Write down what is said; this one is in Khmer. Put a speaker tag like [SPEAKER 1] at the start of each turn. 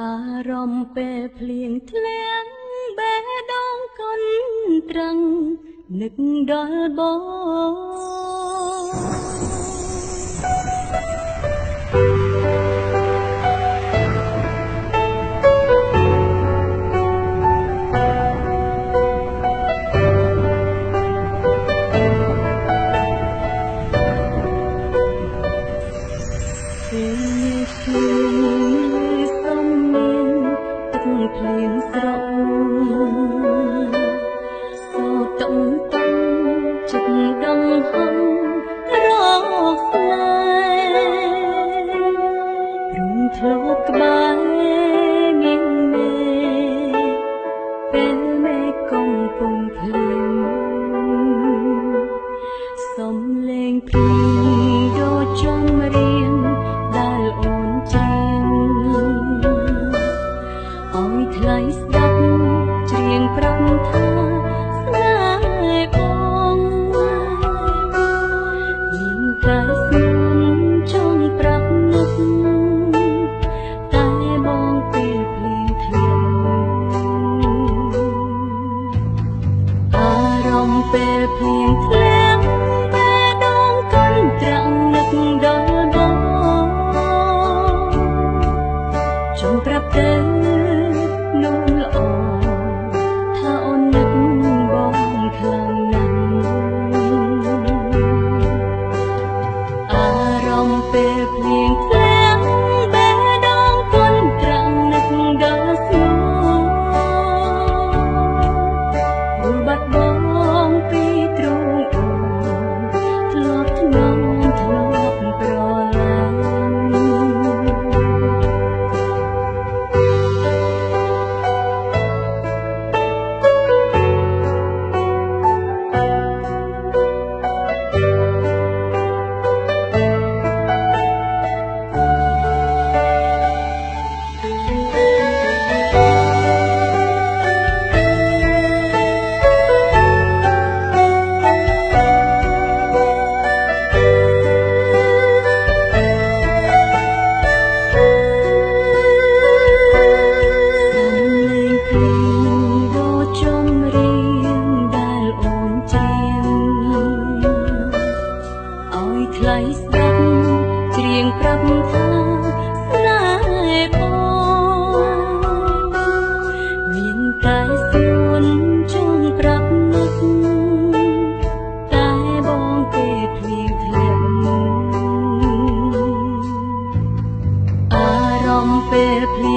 [SPEAKER 1] អារម្មណ៍ពេលភ្លៀងធ្លាក់បេះដូងកន់ត្រឹងនឹកដល់បងពេល trọng tâm trực đăng hăng please.